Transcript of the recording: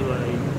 ভাই